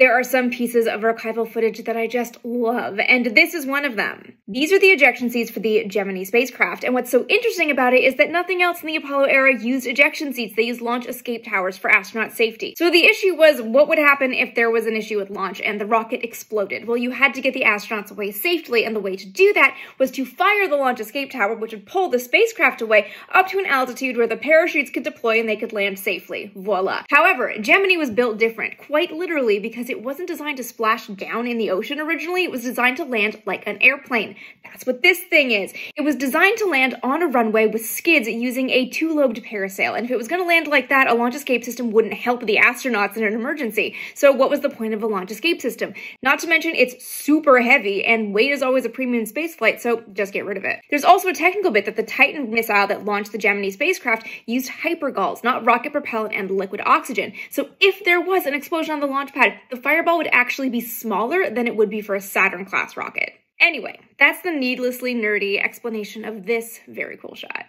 There are some pieces of archival footage that I just love, and this is one of them. These are the ejection seats for the Gemini spacecraft, and what's so interesting about it is that nothing else in the Apollo era used ejection seats. They used launch escape towers for astronaut safety. So the issue was what would happen if there was an issue with launch and the rocket exploded? Well, you had to get the astronauts away safely, and the way to do that was to fire the launch escape tower, which would pull the spacecraft away up to an altitude where the parachutes could deploy and they could land safely. Voila. However, Gemini was built different, quite literally, because it wasn't designed to splash down in the ocean originally. It was designed to land like an airplane. That's what this thing is. It was designed to land on a runway with skids using a two-lobed parasail. And if it was going to land like that, a launch escape system wouldn't help the astronauts in an emergency. So what was the point of a launch escape system? Not to mention it's super heavy and weight is always a premium in spaceflight, so just get rid of it. There's also a technical bit that the Titan missile that launched the Gemini spacecraft used hypergols, not rocket propellant and liquid oxygen. So if there was an explosion on the launch pad, the fireball would actually be smaller than it would be for a Saturn class rocket. Anyway, that's the needlessly nerdy explanation of this very cool shot.